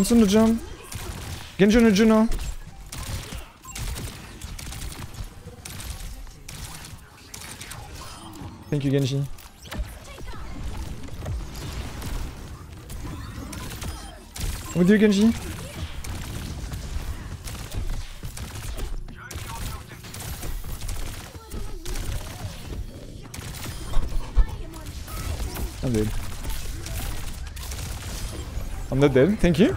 Unsunacağım. Genji ucunu. Thank you Genji. With you Genji. I'm dead. I'm not dead, thank you.